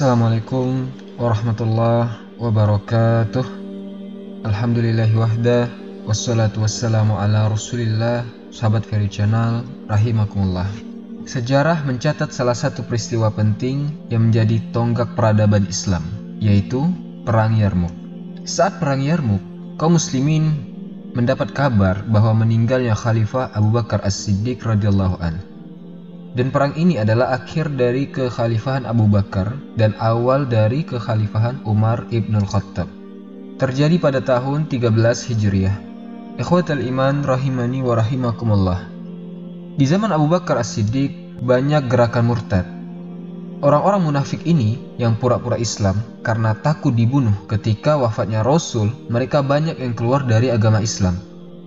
Assalamualaikum warahmatullahi wabarakatuh. Alhamdulillahi wahda Wassalatu wassalamu ala rasulillah Sahabat Ferry Channel Rahimakumullah. Sejarah mencatat salah satu peristiwa penting Yang menjadi tonggak peradaban Islam Yaitu Perang Yarmuk Saat Perang Yarmuk kaum muslimin mendapat kabar bahwa meninggalnya Khalifah Abu Bakar As-Siddiq radhiyallahu an. Dan perang ini adalah akhir dari kekhalifahan Abu Bakar dan awal dari kekhalifahan Umar ibn Khattab. Terjadi pada tahun 13 Hijriah. Ikhwatal iman rahimani wa rahimakumullah. Di zaman Abu Bakar As-Siddiq banyak gerakan murtad. Orang-orang munafik ini yang pura-pura Islam karena takut dibunuh ketika wafatnya Rasul, mereka banyak yang keluar dari agama Islam.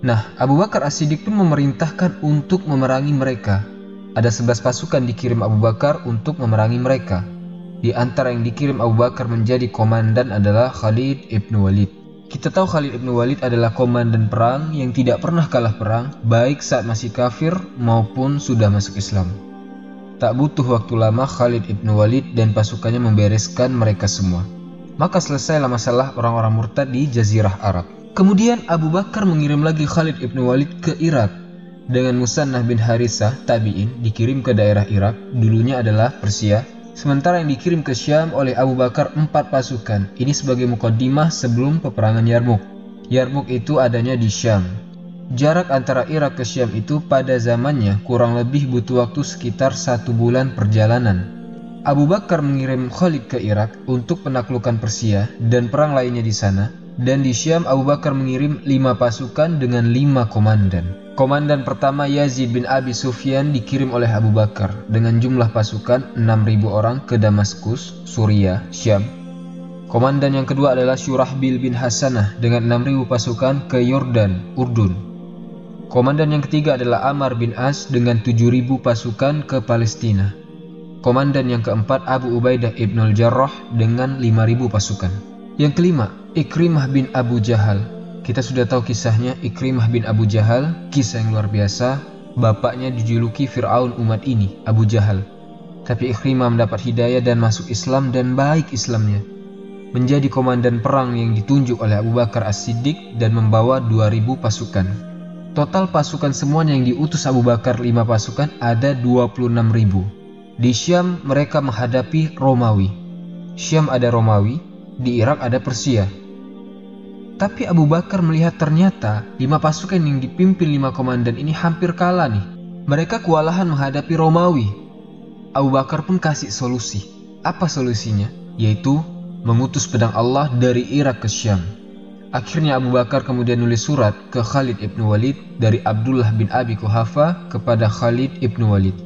Nah, Abu Bakar As-Siddiq pun memerintahkan untuk memerangi mereka ada 11 pasukan dikirim Abu Bakar untuk memerangi mereka. Di antara yang dikirim Abu Bakar menjadi komandan adalah Khalid ibn Walid. Kita tahu Khalid ibn Walid adalah komandan perang yang tidak pernah kalah perang, baik saat masih kafir maupun sudah masuk Islam. Tak butuh waktu lama Khalid ibn Walid dan pasukannya membereskan mereka semua. Maka selesailah masalah orang-orang murtad di Jazirah Arab. Kemudian Abu Bakar mengirim lagi Khalid ibn Walid ke Irak dengan Musannah bin Harisah tabi'in dikirim ke daerah Irak, dulunya adalah Persia, sementara yang dikirim ke Syam oleh Abu Bakar empat pasukan. Ini sebagai mukaddimah sebelum peperangan Yarmuk. Yarmuk itu adanya di Syam. Jarak antara Irak ke Syam itu pada zamannya kurang lebih butuh waktu sekitar satu bulan perjalanan. Abu Bakar mengirim Khalid ke Irak untuk penaklukan Persia dan perang lainnya di sana, dan di Syam Abu Bakar mengirim lima pasukan dengan lima komandan. Komandan pertama Yazid bin Abi Sufyan dikirim oleh Abu Bakar dengan jumlah pasukan 6.000 orang ke Damaskus, Suriah, Syam. Komandan yang kedua adalah Syurahbil bin Hasanah dengan 6.000 pasukan ke Yordan, Urdun. Komandan yang ketiga adalah Amar bin As dengan 7.000 pasukan ke Palestina. Komandan yang keempat Abu Ubaidah ibn al-Jarrah dengan 5.000 pasukan. Yang kelima, Ikrimah bin Abu Jahal kita sudah tahu kisahnya Ikrimah bin Abu Jahal, kisah yang luar biasa. Bapaknya dijuluki Fir'aun umat ini, Abu Jahal. Tapi Ikrimah mendapat hidayah dan masuk Islam dan baik Islamnya. Menjadi komandan perang yang ditunjuk oleh Abu Bakar As-Siddiq dan membawa 2000 pasukan. Total pasukan semuanya yang diutus Abu Bakar 5 pasukan ada 26.000. Di Syam mereka menghadapi Romawi. Syam ada Romawi, di Irak ada Persia. Tapi Abu Bakar melihat ternyata lima pasukan yang dipimpin lima komandan ini hampir kalah nih. Mereka kewalahan menghadapi Romawi. Abu Bakar pun kasih solusi. Apa solusinya? Yaitu mengutus pedang Allah dari Irak ke Syam. Akhirnya Abu Bakar kemudian nulis surat ke Khalid ibn Walid dari Abdullah bin Abi Kuhafa kepada Khalid ibn Walid.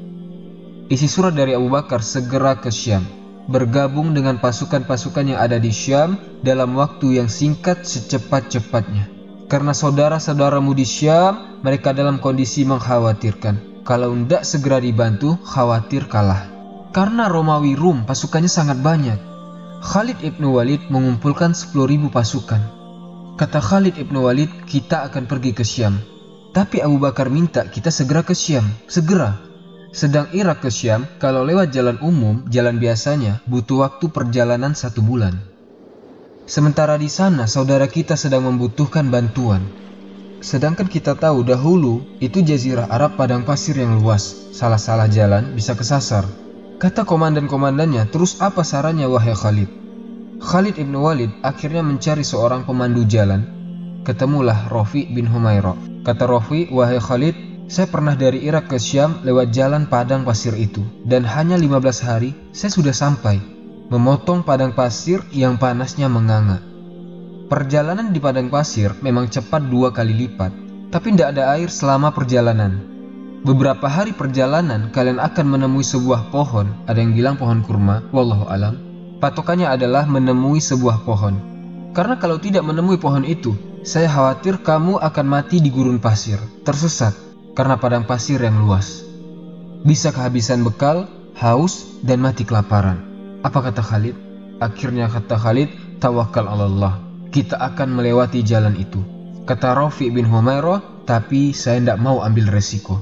Isi surat dari Abu Bakar segera ke Syam bergabung dengan pasukan-pasukan yang ada di Syam dalam waktu yang singkat secepat-cepatnya. Karena saudara-saudaramu di Syam, mereka dalam kondisi mengkhawatirkan. Kalau tidak segera dibantu, khawatir kalah. Karena Romawi Rum pasukannya sangat banyak. Khalid ibn Walid mengumpulkan 10.000 pasukan. Kata Khalid ibn Walid, kita akan pergi ke Syam. Tapi Abu Bakar minta kita segera ke Syam, segera. Sedang Irak ke Syam, kalau lewat jalan umum, jalan biasanya butuh waktu perjalanan satu bulan. Sementara di sana, saudara kita sedang membutuhkan bantuan. Sedangkan kita tahu dahulu itu jazirah Arab padang pasir yang luas, salah-salah jalan bisa kesasar. Kata komandan-komandannya, terus apa sarannya wahai Khalid? Khalid ibn Walid akhirnya mencari seorang pemandu jalan. Ketemulah Rofi bin Humaira. Kata Rofi, wahai Khalid, saya pernah dari Irak ke Syam lewat jalan padang pasir itu dan hanya 15 hari saya sudah sampai memotong padang pasir yang panasnya menganga. Perjalanan di padang pasir memang cepat dua kali lipat, tapi tidak ada air selama perjalanan. Beberapa hari perjalanan kalian akan menemui sebuah pohon, ada yang bilang pohon kurma, wallahu alam. Patokannya adalah menemui sebuah pohon. Karena kalau tidak menemui pohon itu, saya khawatir kamu akan mati di gurun pasir, tersesat karena padang pasir yang luas. Bisa kehabisan bekal, haus, dan mati kelaparan. Apa kata Khalid? Akhirnya kata Khalid, tawakal Allah. Kita akan melewati jalan itu. Kata Rafi bin Humairah, tapi saya tidak mau ambil resiko.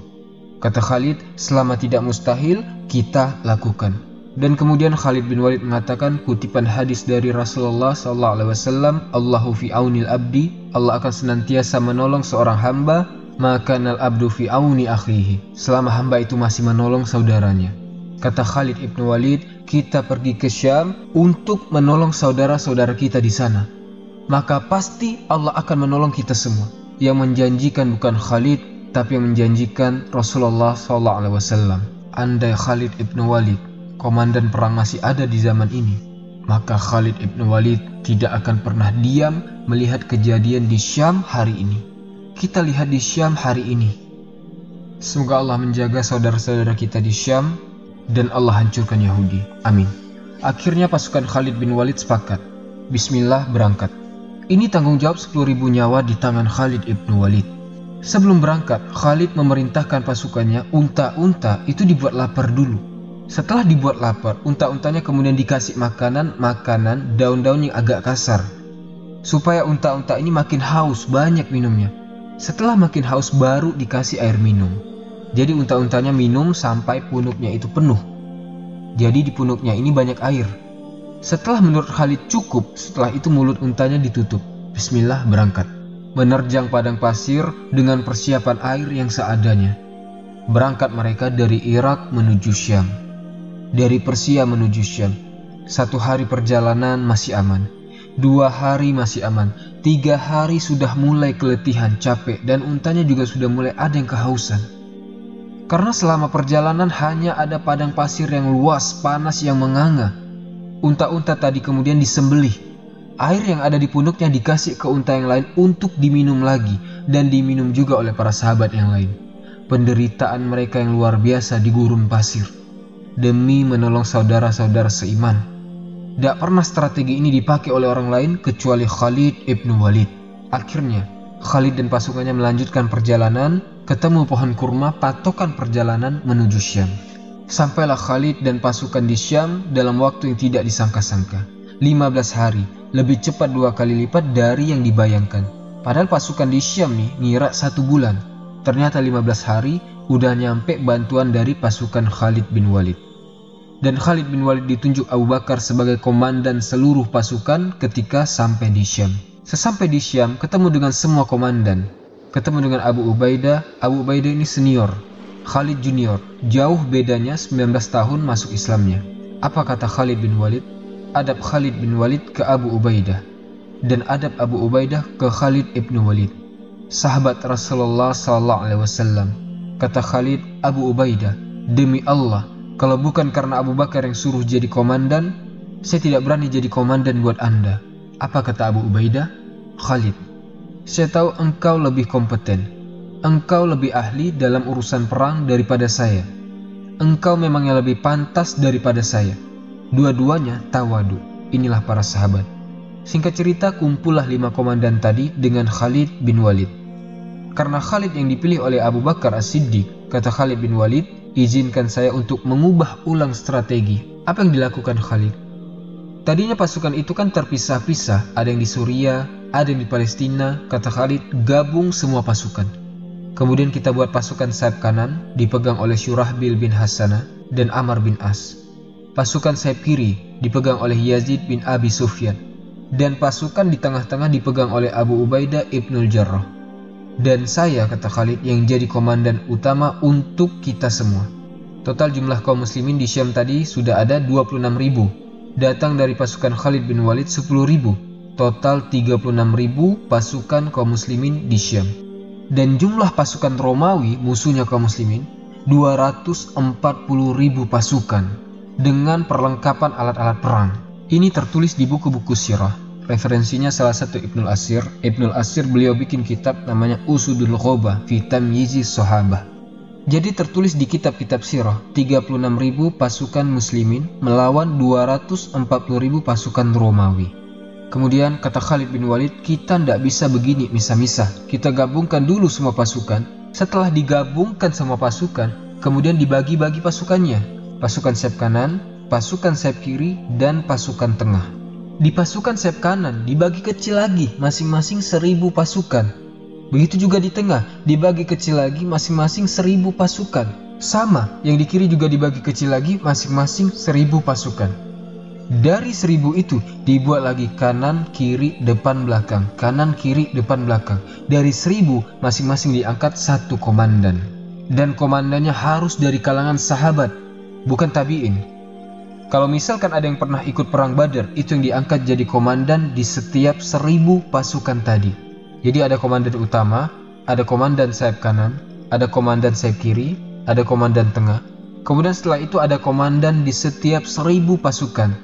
Kata Khalid, selama tidak mustahil, kita lakukan. Dan kemudian Khalid bin Walid mengatakan kutipan hadis dari Rasulullah SAW, Allahu fi aunil abdi, Allah akan senantiasa menolong seorang hamba, maka nal abdu fi auni akhihi, selama hamba itu masih menolong saudaranya. Kata Khalid ibn Walid, kita pergi ke Syam untuk menolong saudara-saudara kita di sana. Maka pasti Allah akan menolong kita semua. Yang menjanjikan bukan Khalid, tapi yang menjanjikan Rasulullah SAW. Andai Khalid ibn Walid komandan perang masih ada di zaman ini, maka Khalid ibn Walid tidak akan pernah diam melihat kejadian di Syam hari ini. Kita lihat di Syam hari ini. Semoga Allah menjaga saudara-saudara kita di Syam dan Allah hancurkan Yahudi. Amin. Akhirnya pasukan Khalid bin Walid sepakat. Bismillah berangkat. Ini tanggung jawab 10.000 nyawa di tangan Khalid ibn Walid. Sebelum berangkat, Khalid memerintahkan pasukannya unta-unta itu dibuat lapar dulu setelah dibuat lapar, unta-untanya kemudian dikasih makanan-makanan daun-daun yang agak kasar. Supaya unta-unta ini makin haus, banyak minumnya. Setelah makin haus baru dikasih air minum. Jadi unta-untanya minum sampai punuknya itu penuh. Jadi di punuknya ini banyak air. Setelah menurut Khalid cukup, setelah itu mulut untanya ditutup. Bismillah berangkat. Menerjang padang pasir dengan persiapan air yang seadanya. Berangkat mereka dari Irak menuju Syam dari Persia menuju Syam. Satu hari perjalanan masih aman, dua hari masih aman, tiga hari sudah mulai keletihan, capek, dan untanya juga sudah mulai ada yang kehausan. Karena selama perjalanan hanya ada padang pasir yang luas, panas yang menganga. Unta-unta tadi kemudian disembelih. Air yang ada di punduknya dikasih ke unta yang lain untuk diminum lagi dan diminum juga oleh para sahabat yang lain. Penderitaan mereka yang luar biasa di gurun pasir demi menolong saudara-saudara seiman. Tidak pernah strategi ini dipakai oleh orang lain kecuali Khalid ibn Walid. Akhirnya, Khalid dan pasukannya melanjutkan perjalanan, ketemu pohon kurma patokan perjalanan menuju Syam. Sampailah Khalid dan pasukan di Syam dalam waktu yang tidak disangka-sangka. 15 hari, lebih cepat dua kali lipat dari yang dibayangkan. Padahal pasukan di Syam nih ngira satu bulan. Ternyata 15 hari udah nyampe bantuan dari pasukan Khalid bin Walid dan Khalid bin Walid ditunjuk Abu Bakar sebagai komandan seluruh pasukan ketika sampai di Syam. Sesampai di Syam, ketemu dengan semua komandan. Ketemu dengan Abu Ubaidah, Abu Ubaidah ini senior, Khalid junior, jauh bedanya 19 tahun masuk Islamnya. Apa kata Khalid bin Walid? Adab Khalid bin Walid ke Abu Ubaidah dan adab Abu Ubaidah ke Khalid ibn Walid. Sahabat Rasulullah sallallahu alaihi wasallam. Kata Khalid, Abu Ubaidah, demi Allah, kalau bukan karena Abu Bakar yang suruh jadi komandan, saya tidak berani jadi komandan buat Anda. Apa kata Abu Ubaidah? Khalid, saya tahu engkau lebih kompeten. Engkau lebih ahli dalam urusan perang daripada saya. Engkau memangnya lebih pantas daripada saya. Dua-duanya tawadu. Inilah para sahabat. Singkat cerita, kumpullah lima komandan tadi dengan Khalid bin Walid. Karena Khalid yang dipilih oleh Abu Bakar As-Siddiq, kata Khalid bin Walid, izinkan saya untuk mengubah ulang strategi. Apa yang dilakukan Khalid? Tadinya pasukan itu kan terpisah-pisah, ada yang di Suria, ada yang di Palestina, kata Khalid, gabung semua pasukan. Kemudian kita buat pasukan sayap kanan, dipegang oleh Syurahbil bin Hasanah dan Amar bin As. Pasukan sayap kiri dipegang oleh Yazid bin Abi Sufyan. Dan pasukan di tengah-tengah dipegang oleh Abu Ubaidah ibnul Jarrah dan saya kata Khalid yang jadi komandan utama untuk kita semua. Total jumlah kaum muslimin di Syam tadi sudah ada 26 ribu. Datang dari pasukan Khalid bin Walid 10 ribu. Total 36 ribu pasukan kaum muslimin di Syam. Dan jumlah pasukan Romawi musuhnya kaum muslimin 240 ribu pasukan dengan perlengkapan alat-alat perang. Ini tertulis di buku-buku sirah referensinya salah satu Ibnul Asir. Ibnul Asir beliau bikin kitab namanya Usudul Ghoba fi Tamyizi Sahabah. Jadi tertulis di kitab-kitab sirah 36.000 pasukan muslimin melawan 240.000 pasukan Romawi. Kemudian kata Khalid bin Walid, kita tidak bisa begini misah-misah. Kita gabungkan dulu semua pasukan. Setelah digabungkan semua pasukan, kemudian dibagi-bagi pasukannya. Pasukan sayap kanan, pasukan sayap kiri, dan pasukan tengah. Di pasukan sayap kanan dibagi kecil lagi masing-masing seribu pasukan. Begitu juga di tengah dibagi kecil lagi masing-masing seribu pasukan. Sama, yang di kiri juga dibagi kecil lagi masing-masing seribu pasukan. Dari seribu itu dibuat lagi kanan, kiri, depan, belakang. Kanan, kiri, depan, belakang. Dari seribu masing-masing diangkat satu komandan. Dan komandannya harus dari kalangan sahabat, bukan tabiin. Kalau misalkan ada yang pernah ikut perang Badar, itu yang diangkat jadi komandan di setiap seribu pasukan tadi. Jadi ada komandan utama, ada komandan sayap kanan, ada komandan sayap kiri, ada komandan tengah. Kemudian setelah itu ada komandan di setiap seribu pasukan.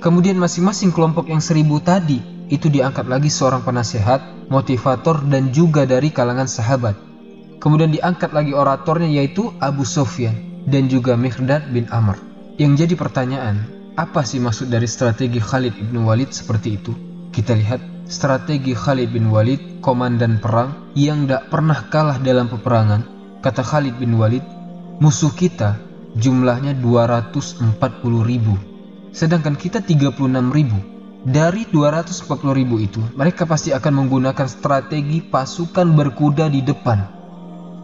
Kemudian masing-masing kelompok yang seribu tadi itu diangkat lagi seorang penasehat, motivator, dan juga dari kalangan sahabat. Kemudian diangkat lagi oratornya yaitu Abu Sofyan dan juga Mihdad bin Amr. Yang jadi pertanyaan, apa sih maksud dari strategi Khalid bin Walid seperti itu? Kita lihat strategi Khalid bin Walid, komandan perang yang tidak pernah kalah dalam peperangan. Kata Khalid bin Walid, musuh kita jumlahnya 240 ribu sedangkan kita 36 ribu. Dari 240 ribu itu, mereka pasti akan menggunakan strategi pasukan berkuda di depan.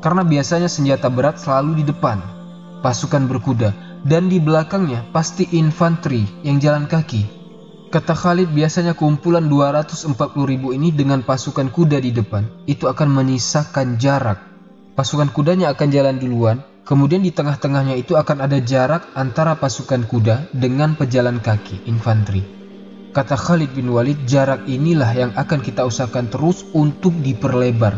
Karena biasanya senjata berat selalu di depan, pasukan berkuda, dan di belakangnya pasti infanteri yang jalan kaki. Kata Khalid biasanya kumpulan 240 ribu ini dengan pasukan kuda di depan, itu akan menyisakan jarak. Pasukan kudanya akan jalan duluan, Kemudian di tengah-tengahnya itu akan ada jarak antara pasukan kuda dengan pejalan kaki, infanteri. Kata Khalid bin Walid, jarak inilah yang akan kita usahakan terus untuk diperlebar.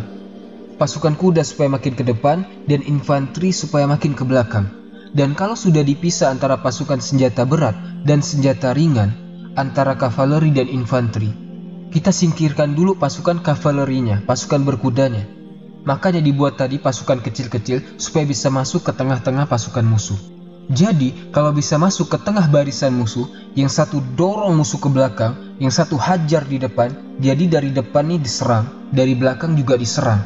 Pasukan kuda supaya makin ke depan dan infanteri supaya makin ke belakang. Dan kalau sudah dipisah antara pasukan senjata berat dan senjata ringan, antara kavaleri dan infanteri, kita singkirkan dulu pasukan kavalerinya, pasukan berkudanya, Makanya dibuat tadi pasukan kecil-kecil supaya bisa masuk ke tengah-tengah pasukan musuh. Jadi, kalau bisa masuk ke tengah barisan musuh, yang satu dorong musuh ke belakang, yang satu hajar di depan, jadi dari depan nih diserang, dari belakang juga diserang.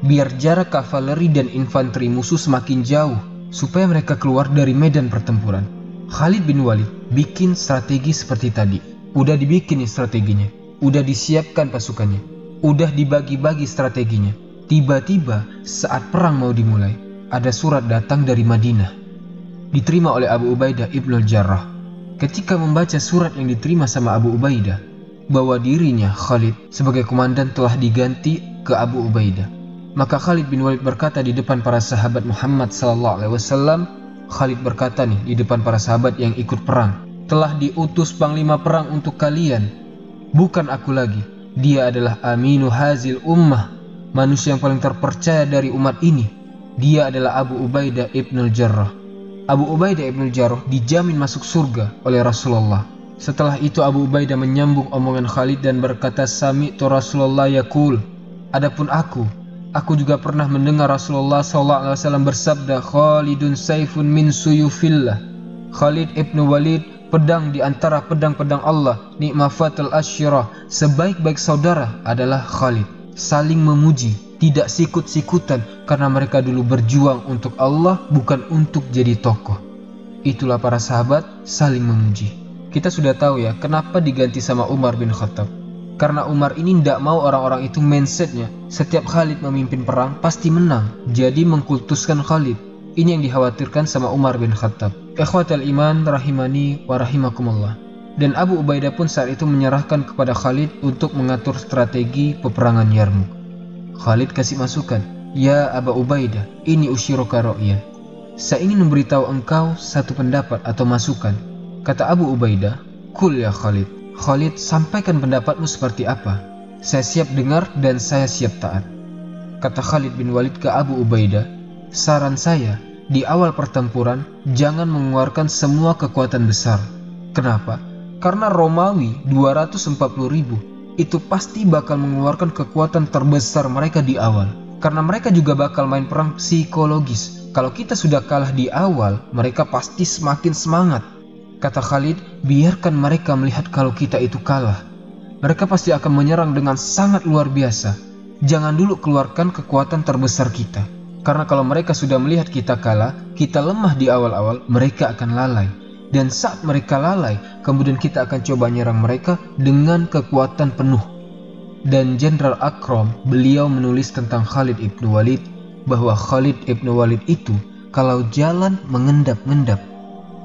Biar jarak kavaleri dan infanteri musuh semakin jauh, supaya mereka keluar dari medan pertempuran. Khalid bin Walid bikin strategi seperti tadi. Udah dibikin nih strateginya, udah disiapkan pasukannya, udah dibagi-bagi strateginya Tiba-tiba saat perang mau dimulai, ada surat datang dari Madinah. Diterima oleh Abu Ubaidah Ibnu Jarrah. Ketika membaca surat yang diterima sama Abu Ubaidah, bahwa dirinya Khalid sebagai komandan telah diganti ke Abu Ubaidah. Maka Khalid bin Walid berkata di depan para sahabat Muhammad sallallahu alaihi wasallam, Khalid berkata nih di depan para sahabat yang ikut perang, telah diutus panglima perang untuk kalian, bukan aku lagi. Dia adalah aminu hazil ummah, manusia yang paling terpercaya dari umat ini. Dia adalah Abu Ubaidah ibnul Jarrah. Abu Ubaidah ibnul Jarrah dijamin masuk surga oleh Rasulullah. Setelah itu Abu Ubaidah menyambung omongan Khalid dan berkata, Sami tu Rasulullah yakul. Adapun aku, aku juga pernah mendengar Rasulullah SAW bersabda, Khalidun saifun min suyufillah. Khalid ibnu Walid pedang di antara pedang-pedang Allah, nikmafatul asyirah, sebaik-baik saudara adalah Khalid saling memuji, tidak sikut-sikutan karena mereka dulu berjuang untuk Allah bukan untuk jadi tokoh. Itulah para sahabat saling memuji. Kita sudah tahu ya kenapa diganti sama Umar bin Khattab. Karena Umar ini tidak mau orang-orang itu mindsetnya setiap Khalid memimpin perang pasti menang. Jadi mengkultuskan Khalid. Ini yang dikhawatirkan sama Umar bin Khattab. Ikhwatal iman rahimani wa rahimakumullah dan Abu Ubaidah pun saat itu menyerahkan kepada Khalid untuk mengatur strategi peperangan Yarmuk. Khalid kasih masukan, Ya Abu Ubaidah, ini usyiroka ro'yan. Saya ingin memberitahu engkau satu pendapat atau masukan. Kata Abu Ubaidah, Kul ya Khalid. Khalid, sampaikan pendapatmu seperti apa. Saya siap dengar dan saya siap taat. Kata Khalid bin Walid ke Abu Ubaidah, saran saya, di awal pertempuran, jangan mengeluarkan semua kekuatan besar. Kenapa? Karena Romawi 240 ribu itu pasti bakal mengeluarkan kekuatan terbesar mereka di awal. Karena mereka juga bakal main perang psikologis. Kalau kita sudah kalah di awal, mereka pasti semakin semangat. Kata Khalid, biarkan mereka melihat kalau kita itu kalah. Mereka pasti akan menyerang dengan sangat luar biasa. Jangan dulu keluarkan kekuatan terbesar kita. Karena kalau mereka sudah melihat kita kalah, kita lemah di awal-awal, mereka akan lalai. Dan saat mereka lalai, kemudian kita akan coba nyerang mereka dengan kekuatan penuh. Dan Jenderal Akram, beliau menulis tentang Khalid ibnu Walid bahwa Khalid ibnu Walid itu kalau jalan mengendap-endap.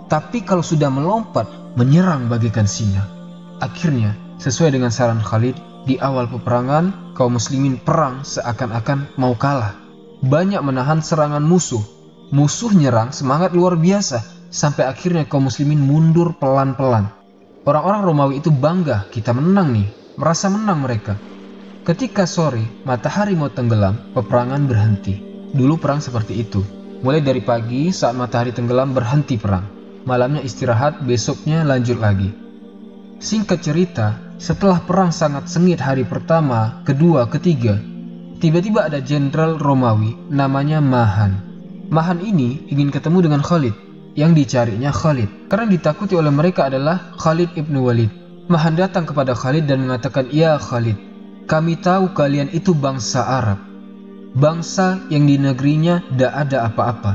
Tapi kalau sudah melompat, menyerang bagaikan singa. Akhirnya, sesuai dengan saran Khalid, di awal peperangan, kaum muslimin perang seakan-akan mau kalah. Banyak menahan serangan musuh. Musuh nyerang semangat luar biasa, sampai akhirnya kaum muslimin mundur pelan-pelan. Orang-orang Romawi itu bangga, kita menang nih, merasa menang mereka. Ketika sore, matahari mau tenggelam, peperangan berhenti. Dulu perang seperti itu. Mulai dari pagi, saat matahari tenggelam berhenti perang. Malamnya istirahat, besoknya lanjut lagi. Singkat cerita, setelah perang sangat sengit hari pertama, kedua, ketiga, tiba-tiba ada jenderal Romawi namanya Mahan. Mahan ini ingin ketemu dengan Khalid. Yang dicarinya Khalid. Karena ditakuti oleh mereka adalah Khalid ibnu Walid. Mahan datang kepada Khalid dan mengatakan, Ya Khalid, kami tahu kalian itu bangsa Arab. Bangsa yang di negerinya tidak ada apa-apa.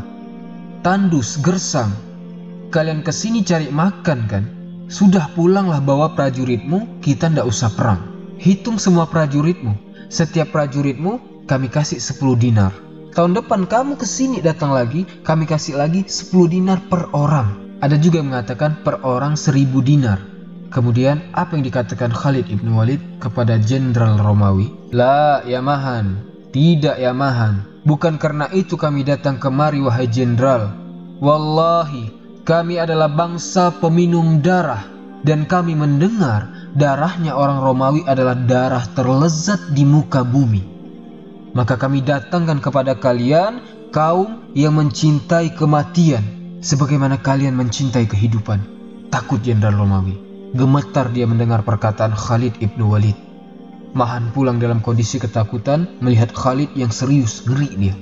Tandus, gersang. Kalian ke sini cari makan kan? Sudah pulanglah bawa prajuritmu, kita ndak usah perang. Hitung semua prajuritmu. Setiap prajuritmu kami kasih 10 dinar. Tahun depan kamu ke sini datang lagi, kami kasih lagi 10 dinar per orang. Ada juga yang mengatakan per orang 1000 dinar. Kemudian apa yang dikatakan Khalid ibn Walid kepada Jenderal Romawi? La ya Mahan, tidak ya Mahan. Bukan karena itu kami datang kemari wahai Jenderal. Wallahi, kami adalah bangsa peminum darah dan kami mendengar darahnya orang Romawi adalah darah terlezat di muka bumi. Maka kami datangkan kepada kalian kaum yang mencintai kematian sebagaimana kalian mencintai kehidupan. Takut Jenderal Romawi. Gemetar dia mendengar perkataan Khalid ibnu Walid. Mahan pulang dalam kondisi ketakutan melihat Khalid yang serius, ngeri dia.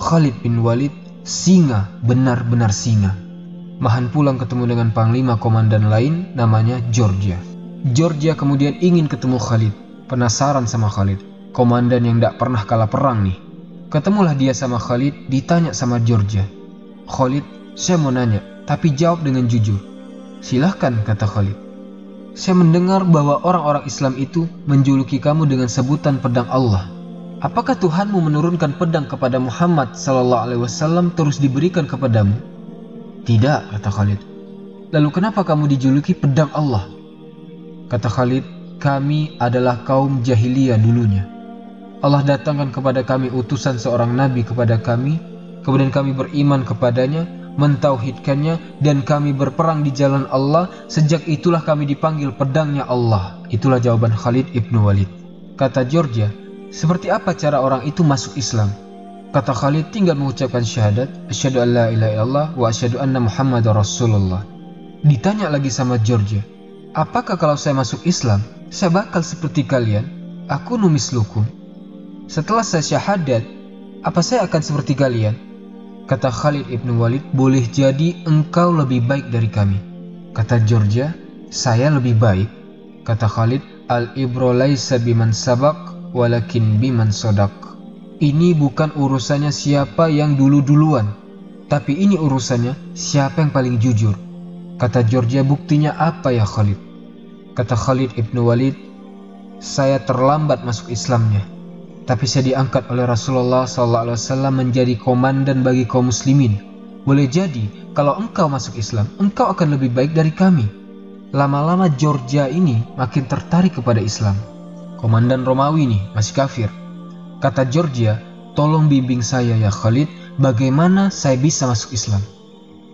Khalid bin Walid, singa, benar-benar singa. Mahan pulang ketemu dengan panglima komandan lain namanya Georgia. Georgia kemudian ingin ketemu Khalid, penasaran sama Khalid. Komandan yang tidak pernah kalah perang nih. Ketemulah dia sama Khalid, ditanya sama Georgia. Khalid, saya mau nanya, tapi jawab dengan jujur. Silahkan, kata Khalid. Saya mendengar bahwa orang-orang Islam itu menjuluki kamu dengan sebutan pedang Allah. Apakah Tuhanmu menurunkan pedang kepada Muhammad Sallallahu Alaihi Wasallam terus diberikan kepadamu? Tidak, kata Khalid. Lalu kenapa kamu dijuluki pedang Allah? Kata Khalid, kami adalah kaum jahiliyah dulunya. Allah datangkan kepada kami utusan seorang nabi kepada kami, kemudian kami beriman kepadanya, mentauhidkannya dan kami berperang di jalan Allah sejak itulah kami dipanggil pedangnya Allah itulah jawaban Khalid ibnu Walid kata Georgia seperti apa cara orang itu masuk Islam kata Khalid tinggal mengucapkan syahadat asyhadu an la ilaha illallah wa asyhadu anna Muhammad rasulullah ditanya lagi sama Georgia apakah kalau saya masuk Islam saya bakal seperti kalian aku numis lukum setelah saya syahadat apa saya akan seperti kalian Kata Khalid ibnu Walid, boleh jadi engkau lebih baik dari kami. Kata Georgia, saya lebih baik. Kata Khalid, al-ibro laisa biman sabak, walakin biman sodak. Ini bukan urusannya siapa yang dulu-duluan, tapi ini urusannya siapa yang paling jujur. Kata Georgia, buktinya apa ya Khalid? Kata Khalid ibnu Walid, saya terlambat masuk Islamnya tapi saya diangkat oleh Rasulullah SAW menjadi komandan bagi kaum muslimin. Boleh jadi, kalau engkau masuk Islam, engkau akan lebih baik dari kami. Lama-lama Georgia ini makin tertarik kepada Islam. Komandan Romawi ini masih kafir. Kata Georgia, tolong bimbing saya ya Khalid, bagaimana saya bisa masuk Islam.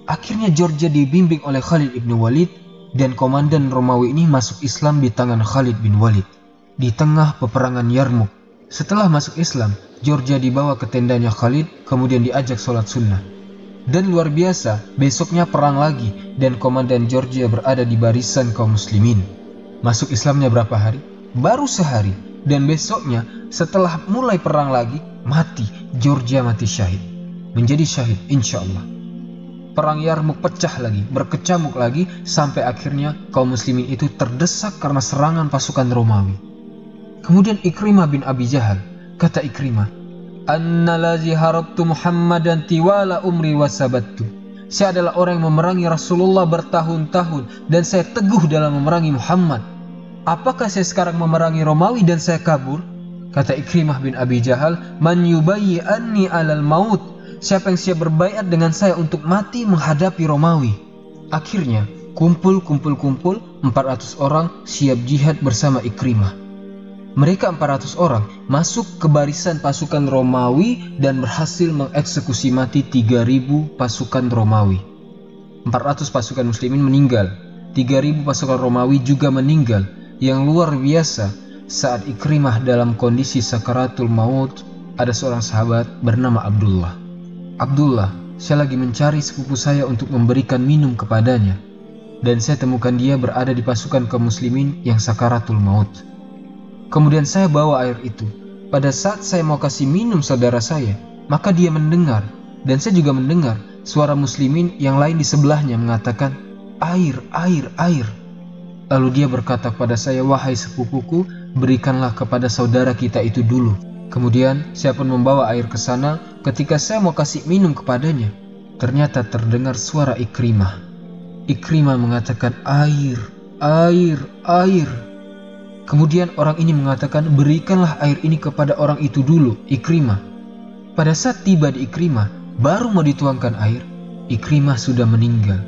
Akhirnya Georgia dibimbing oleh Khalid ibn Walid dan komandan Romawi ini masuk Islam di tangan Khalid bin Walid. Di tengah peperangan Yarmuk, setelah masuk Islam, Georgia dibawa ke tendanya Khalid, kemudian diajak sholat sunnah. Dan luar biasa, besoknya perang lagi dan komandan Georgia berada di barisan kaum muslimin. Masuk Islamnya berapa hari? Baru sehari. Dan besoknya, setelah mulai perang lagi, mati. Georgia mati syahid. Menjadi syahid, insya Allah. Perang Yarmuk pecah lagi, berkecamuk lagi, sampai akhirnya kaum muslimin itu terdesak karena serangan pasukan Romawi. Kemudian Ikrimah bin Abi Jahal, kata Ikrimah, Annalazi harabtu Muhammadan tiwala umri wasabattu. Saya adalah orang yang memerangi Rasulullah bertahun-tahun dan saya teguh dalam memerangi Muhammad. Apakah saya sekarang memerangi Romawi dan saya kabur? Kata Ikrimah bin Abi Jahal, Man yubayyi anni alal maut. siapa yang siap berbaiat dengan saya untuk mati menghadapi Romawi? Akhirnya, kumpul-kumpul-kumpul 400 orang siap jihad bersama Ikrimah. Mereka 400 orang masuk ke barisan pasukan Romawi dan berhasil mengeksekusi mati 3000 pasukan Romawi. 400 pasukan muslimin meninggal, 3000 pasukan Romawi juga meninggal. Yang luar biasa, saat Ikrimah dalam kondisi sakaratul maut, ada seorang sahabat bernama Abdullah. Abdullah, saya lagi mencari sepupu saya untuk memberikan minum kepadanya. Dan saya temukan dia berada di pasukan kaum muslimin yang sakaratul maut. Kemudian saya bawa air itu. Pada saat saya mau kasih minum saudara saya, maka dia mendengar. Dan saya juga mendengar suara muslimin yang lain di sebelahnya mengatakan, Air, air, air. Lalu dia berkata kepada saya, Wahai sepupuku, berikanlah kepada saudara kita itu dulu. Kemudian saya pun membawa air ke sana ketika saya mau kasih minum kepadanya. Ternyata terdengar suara Ikrimah. Ikrimah mengatakan air, air, air. Kemudian orang ini mengatakan berikanlah air ini kepada orang itu dulu, Ikrimah. Pada saat tiba di Ikrimah, baru mau dituangkan air, Ikrimah sudah meninggal,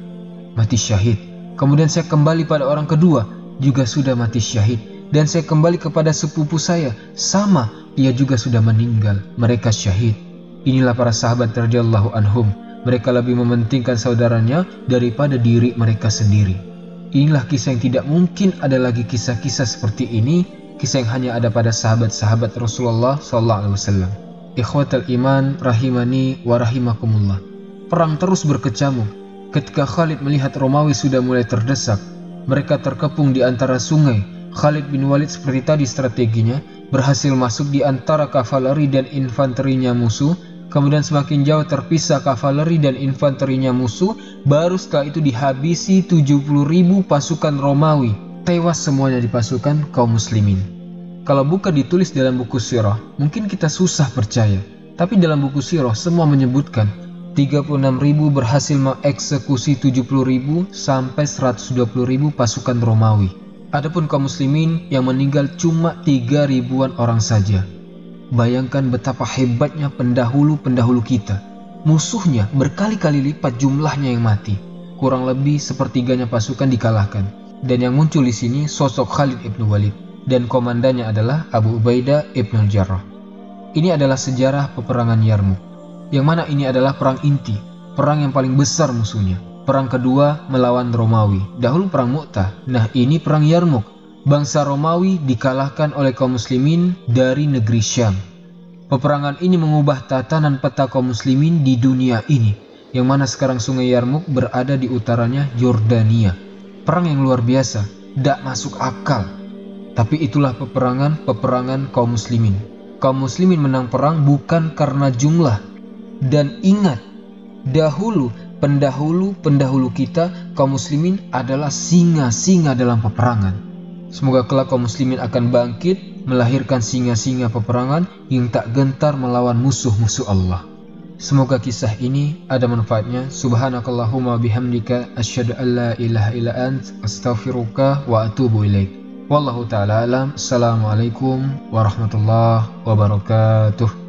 mati syahid. Kemudian saya kembali pada orang kedua, juga sudah mati syahid. Dan saya kembali kepada sepupu saya, sama ia juga sudah meninggal, mereka syahid. Inilah para sahabat radhiyallahu anhum. Mereka lebih mementingkan saudaranya daripada diri mereka sendiri. Inilah kisah yang tidak mungkin ada lagi kisah-kisah seperti ini, kisah yang hanya ada pada sahabat-sahabat Rasulullah sallallahu alaihi wasallam. Ikhwatal iman rahimani wa rahimakumullah. Perang terus berkecamuk. Ketika Khalid melihat Romawi sudah mulai terdesak, mereka terkepung di antara sungai. Khalid bin Walid seperti tadi strateginya, berhasil masuk di antara kavaleri dan infanterinya musuh, kemudian semakin jauh terpisah kavaleri dan infanterinya musuh, baru setelah itu dihabisi 70 ribu pasukan Romawi, tewas semuanya di pasukan kaum muslimin. Kalau bukan ditulis dalam buku sirah, mungkin kita susah percaya. Tapi dalam buku sirah semua menyebutkan 36 ribu berhasil mengeksekusi 70 ribu sampai 120 ribu pasukan Romawi. Adapun kaum muslimin yang meninggal cuma tiga ribuan orang saja. Bayangkan betapa hebatnya pendahulu-pendahulu kita. Musuhnya berkali-kali lipat jumlahnya yang mati. Kurang lebih sepertiganya pasukan dikalahkan. Dan yang muncul di sini sosok Khalid ibn Walid dan komandannya adalah Abu Ubaidah ibn Jarrah. Ini adalah sejarah peperangan Yarmuk, yang mana ini adalah perang inti, perang yang paling besar musuhnya. Perang kedua melawan Romawi. Dahulu perang Mu'tah. Nah, ini perang Yarmuk. Bangsa Romawi dikalahkan oleh kaum muslimin dari negeri Syam. Peperangan ini mengubah tatanan peta kaum muslimin di dunia ini, yang mana sekarang sungai Yarmuk berada di utaranya Yordania. Perang yang luar biasa, tidak masuk akal. Tapi itulah peperangan-peperangan kaum muslimin. Kaum muslimin menang perang bukan karena jumlah. Dan ingat, dahulu pendahulu-pendahulu kita kaum muslimin adalah singa-singa dalam peperangan. Semoga kelak kaum muslimin akan bangkit melahirkan singa-singa peperangan yang tak gentar melawan musuh-musuh Allah. Semoga kisah ini ada manfaatnya. Subhanakallahumma bihamdika asyhadu an la ilaha illa ant astaghfiruka wa atubu ilaik. Wallahu taala alam. Assalamualaikum warahmatullahi wabarakatuh.